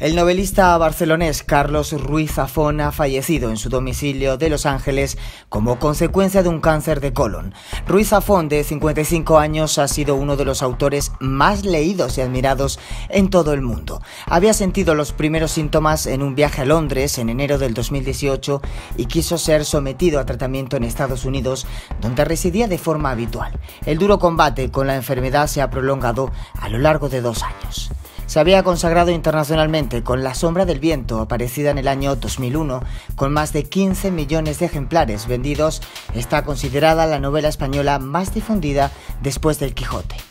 El novelista barcelonés Carlos Ruiz Zafón ha fallecido en su domicilio de Los Ángeles como consecuencia de un cáncer de colon. Ruiz Zafón, de 55 años, ha sido uno de los autores más leídos y admirados en todo el mundo. Había sentido los primeros síntomas en un viaje a Londres en enero del 2018 y quiso ser sometido a tratamiento en Estados Unidos, donde residía de forma habitual. El duro combate con la enfermedad se ha prolongado a lo largo de dos años. Se había consagrado internacionalmente con La sombra del viento, aparecida en el año 2001, con más de 15 millones de ejemplares vendidos, está considerada la novela española más difundida después del Quijote.